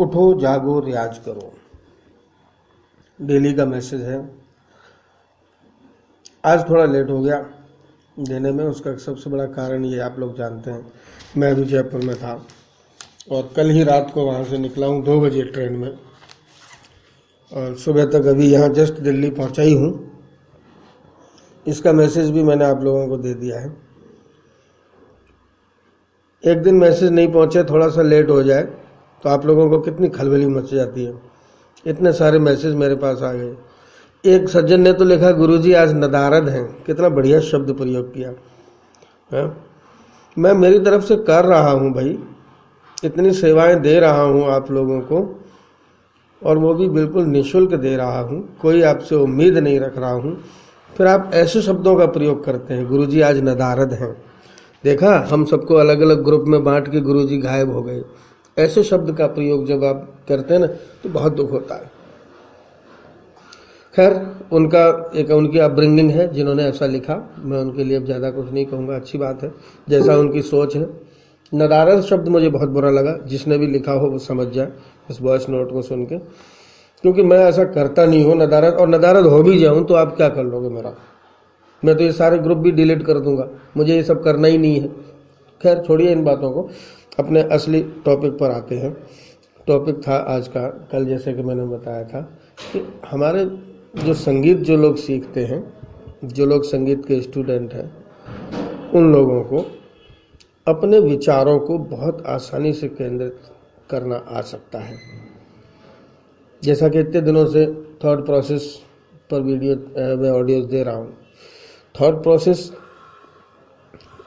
उठो, जागो, रियाज करो। डेली का मैसेज है। आज थोड़ा लेट हो गया। देने में उसका सबसे बड़ा कारण ये आप लोग जानते हैं। मैं भी जयपुर में था। और कल ही रात को वहाँ से निकला हूँ, दो बजे ट्रेन में। और सुबह तक अभी यहाँ जस्ट दिल्ली पहुँचा ही हूँ। इसका मैसेज भी मैंने आप लोगों को दे दिया है। एक दिन मैसेज नहीं पहुँचे, थोड़ा सा लेट हो जाए। तो आप लोगों को कितनी खलबली मच जाती है। इतने सारे मैसेज मेरे पास आ गए। एक सज्जन ने तो लिखा, गुरुजी, आज नदारद हैं। कितना बढ़िया शब्द प्रयोग किया। है? मैं मेरी तरफ़ से कर रहा हूँ भाई। इतनी सेवाएँ दे रहा हूँ आप लोगों को और वो भी बिल्कुल निशुल्क दे रहा हूँ। कोई आपसे उम्मीद नहीं रख रहा हूँ। फिर आप ऐसे शब्दों का प्रयोग करते हैं, गुरुजी, आज नदारद हैं। देखा, हम सबको अलग अलग ग्रुप में बांट के गुरुजी गायब हो गए। ऐसे शब्द का प्रयोग जब आप करते हैं ना तो बहुत दुख होता है। खैर, उनका एक उनकी अपब्रिंगिंग है, जिन्होंने ऐसा लिखा। मैं उनके लिए अब ज़्यादा कुछ नहीं कहूँगा, अच्छी बात है। जैसा उनकी सोच है। नदारद शब्द मुझे बहुत बुरा लगा। जिसने भी लिखा हो, वो समझ जाए, इस वॉइस नोट को सुन के। क्योंकि मैं ऐसा करता नहीं हूँ, नदारद। और नदारद हो भी जाऊँ तो आप क्या कर लोगे मेरा? मैं तो ये सारे ग्रुप भी डिलीट कर दूँगा। मुझे ये सब करना ही नहीं है। खैर, छोड़िए इन बातों को। अपने असली टॉपिक पर आते हैं। टॉपिक था आज का। कल जैसे कि मैंने बताया था कि हमारे जो संगीत जो लोग सीखते हैं, जो लोग संगीत के स्टूडेंट हैं, उन लोगों को अपने विचारों को बहुत आसानी से केंद्रित करना आ सकता है। जैसा कि इतने दिनों से थॉट प्रोसेस पर वीडियो मैं ऑडियोज दे रहा हूँ। थॉट प्रोसेस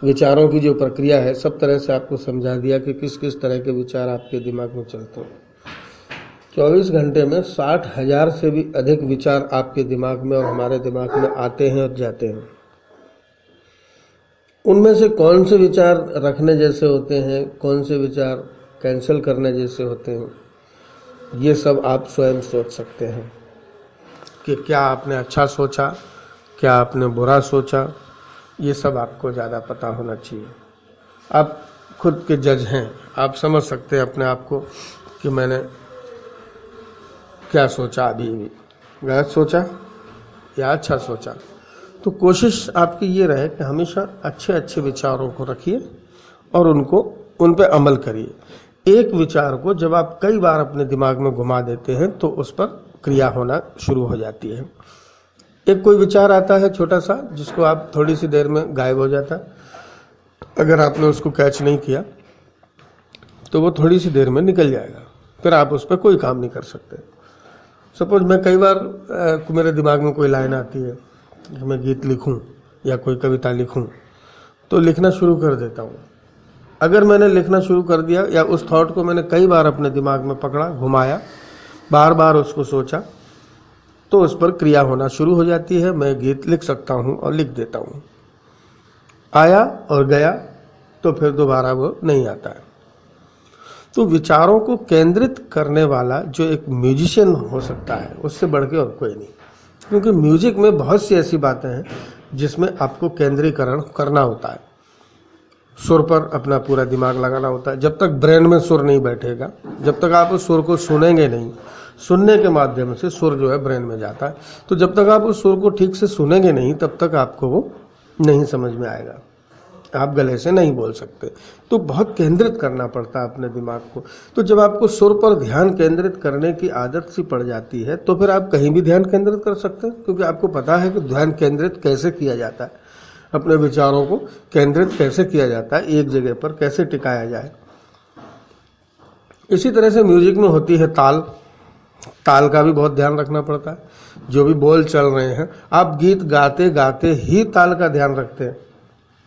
विचारों की जो प्रक्रिया है, सब तरह से आपको समझा दिया कि किस किस तरह के विचार आपके दिमाग में चलते हैं। चौबीस घंटे में साठ हज़ार से भी अधिक विचार आपके दिमाग में और हमारे दिमाग में आते हैं और जाते हैं। उनमें से कौन से विचार रखने जैसे होते हैं, कौन से विचार कैंसिल करने जैसे होते हैं, ये सब आप स्वयं सोच सकते हैं कि क्या आपने अच्छा सोचा, क्या आपने बुरा सोचा ये सब आपको ज़्यादा पता होना चाहिए। आप खुद के जज हैं। आप समझ सकते हैं अपने आप को कि मैंने क्या सोचा अभी भी। गलत सोचा या अच्छा सोचा? तो कोशिश आपकी ये रहे कि हमेशा अच्छे अच्छे विचारों को रखिए और उनको, उन पर अमल करिए। एक विचार को जब आप कई बार अपने दिमाग में घुमा देते हैं तो उस पर क्रिया होना शुरू हो जाती है। एक कोई विचार आता है छोटा सा जिसको आप थोड़ी सी देर में गायब हो जाता। अगर आपने उसको कैच नहीं किया तो वो थोड़ी सी देर में निकल जाएगा। फिर आप उस पर कोई काम नहीं कर सकते। सपोज़ मैं कई बार आ, मेरे दिमाग में कोई लाइन आती है कि मैं गीत लिखूं या कोई कविता लिखूं तो लिखना शुरू कर देता हूँ। अगर मैंने लिखना शुरू कर दिया या उस थॉट को मैंने कई बार अपने दिमाग में पकड़ा घुमाया बार बार उसको सोचा तो उस पर क्रिया होना शुरू हो जाती है। मैं गीत लिख सकता हूँ और लिख देता हूँ। आया और गया तो फिर दोबारा वो नहीं आता है। तो विचारों को केंद्रित करने वाला जो एक म्यूजिशियन हो सकता है, उससे बढ़ के और कोई नहीं। क्योंकि म्यूज़िक में बहुत सी ऐसी बातें हैं जिसमें आपको केंद्रीकरण करना होता है। सुर पर अपना पूरा दिमाग लगाना होता है। जब तक ब्रेन में सुर नहीं बैठेगा, जब तक आप उस सुर को सुनेंगे नहीं सुनने के माध्यम से सुर जो है ब्रेन में जाता है। तो जब तक आप उस सुर को ठीक से सुनेंगे नहीं, तब तक आपको वो नहीं समझ में आएगा। आप गले से नहीं बोल सकते। तो बहुत केंद्रित करना पड़ता है अपने दिमाग को। तो जब आपको सुर पर ध्यान केंद्रित करने की आदत सी पड़ जाती है तो फिर आप कहीं भी ध्यान केंद्रित कर सकते हैं, क्योंकि आपको पता है कि ध्यान केंद्रित कैसे किया जाता है। अपने विचारों को केंद्रित कैसे किया जाता है, एक जगह पर कैसे टिकाया जाए। इसी तरह से म्यूज़िक में होती है ताल। ताल का भी बहुत ध्यान रखना पड़ता है, जो भी बोल चल रहे हैं। आप गीत गाते गाते ही ताल का ध्यान रखते हैं,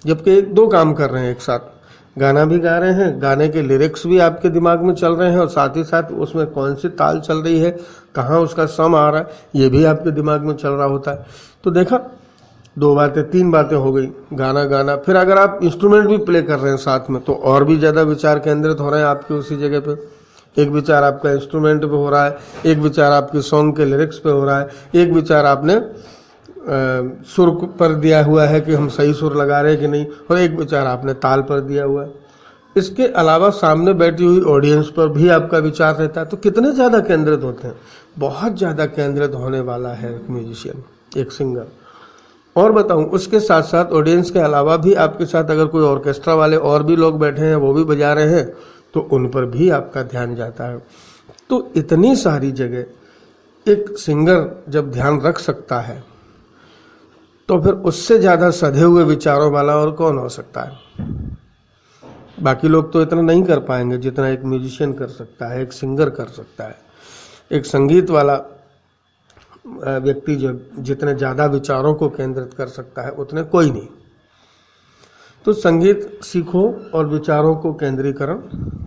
जबकि दो काम कर रहे हैं एक साथ। गाना भी गा रहे हैं, गाने के लिरिक्स भी आपके दिमाग में चल रहे हैं और साथ ही साथ उसमें कौन सी ताल चल रही है, कहाँ उसका सम आ रहा है, ये भी आपके दिमाग में चल रहा होता है। तो देखा, दो बातें, तीन बातें हो गई, गाना गाना। फिर अगर आप इंस्ट्रूमेंट भी प्ले कर रहे हैं साथ में तो और भी ज़्यादा विचार केंद्रित हो रहे हैं आपके उसी जगह पे। एक विचार आपका इंस्ट्रूमेंट पे हो रहा है, एक विचार आपके सॉन्ग के लिरिक्स पे हो रहा है, एक विचार आपने सुर पर दिया हुआ है कि हम सही सुर लगा रहे हैं कि नहीं, और एक विचार आपने ताल पर दिया हुआ है। इसके अलावा सामने बैठी हुई ऑडियंस पर भी आपका विचार रहता है तो कितने ज़्यादा केंद्रित होते हैं? बहुत ज़्यादा केंद्रित होने वाला है एक म्यूजिशियन एक सिंगर और बताऊँ, उसके साथ साथ ऑडियंस के अलावा भी आपके साथ अगर कोई ऑर्केस्ट्रा वाले और भी लोग बैठे हैं, वो भी बजा रहे हैं तो उन पर भी आपका ध्यान जाता है। तो इतनी सारी जगह एक सिंगर जब ध्यान रख सकता है तो फिर उससे ज़्यादा सधे हुए विचारों वाला और कौन हो सकता है? बाकी लोग तो इतना नहीं कर पाएँगे जितना एक म्यूजिशियन कर सकता है, एक सिंगर कर सकता है। एक संगीत वाला व्यक्ति जो जितने ज़्यादा विचारों को केंद्रित कर सकता है, उतने कोई नहीं। तो संगीत सीखो और विचारों को केंद्रीकरण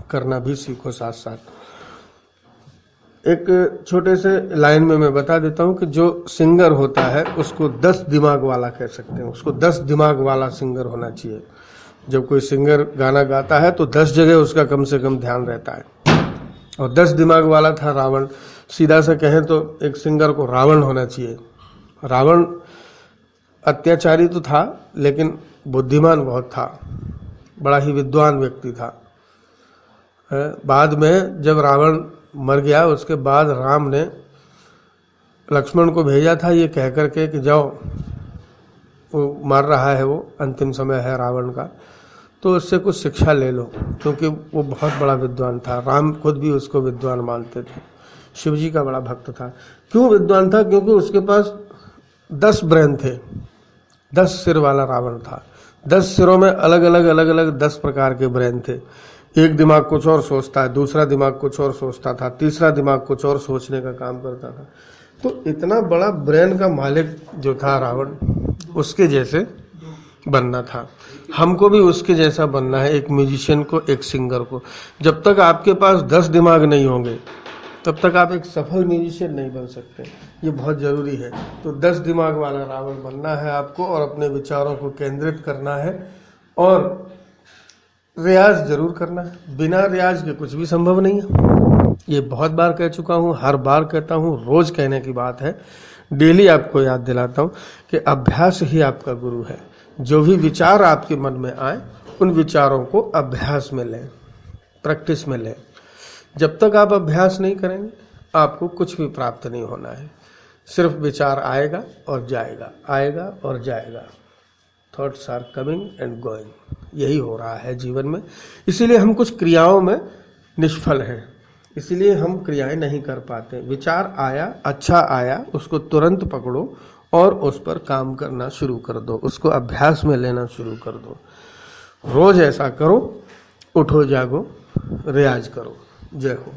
करना भी सीखो साथ साथ। एक छोटे से लाइन में मैं बता देता हूँ कि जो सिंगर होता है, उसको दस दिमाग वाला कह सकते हैं। उसको दस दिमाग वाला सिंगर होना चाहिए। जब कोई सिंगर गाना गाता है तो दस जगह उसका कम से कम ध्यान रहता है। और दस दिमाग वाला था रावण। सीधा से कहें तो एक सिंगर को रावण होना चाहिए। रावण अत्याचारी तो था, लेकिन बुद्धिमान बहुत था, बड़ा ही विद्वान व्यक्ति था। बाद में जब रावण मर गया, उसके बाद राम ने लक्ष्मण को भेजा था ये कह कर के कि जाओ, वो मार रहा है वो, अंतिम समय है रावण का तो उससे कुछ शिक्षा ले लो, क्योंकि वो बहुत बड़ा विद्वान था। राम खुद भी उसको विद्वान मानते थे। शिव जी का बड़ा भक्त था। क्यों विद्वान था? क्योंकि उसके पास दस ब्रेन थे, दस सिर वाला रावण था। दस सिरों में अलग अलग अलग अलग दस प्रकार के ब्रेन थे। एक दिमाग कुछ और सोचता है, दूसरा दिमाग कुछ और सोचता था, तीसरा दिमाग कुछ और सोचने का काम करता था। तो इतना बड़ा ब्रेन का मालिक जो था रावण, उसके जैसे बनना था। हमको भी उसके जैसा बनना है, एक म्यूजिशियन को, एक सिंगर को। जब तक आपके पास दस दिमाग नहीं होंगे तब तक आप एक सफल म्यूजिशियन नहीं बन सकते। ये बहुत ज़रूरी है। तो दस दिमाग वाला रावण बनना है आपको और अपने विचारों को केंद्रित करना है और रियाज ज़रूर करना है। बिना रियाज के कुछ भी संभव नहीं है। ये बहुत बार कह चुका हूँ, हर बार कहता हूँ, रोज कहने की बात है। डेली आपको याद दिलाता हूँ कि अभ्यास ही आपका गुरु है। जो भी विचार आपके मन में आए, उन विचारों को अभ्यास में लें, प्रैक्टिस में लें। जब तक आप अभ्यास नहीं करेंगे, आपको कुछ भी प्राप्त नहीं होना है। सिर्फ़ विचार आएगा और जाएगा, आएगा और जाएगा। Thoughts are coming and going यही हो रहा है जीवन में। इसीलिए हम कुछ क्रियाओं में निष्फल हैं। इसीलिए हम क्रियाएँ नहीं कर पाते। विचार आया अच्छा आया, उसको तुरंत पकड़ो और उस पर काम करना शुरू कर दो। उसको अभ्यास में लेना शुरू कर दो। रोज ऐसा करो, उठो जागो, रियाज करो। जय हो।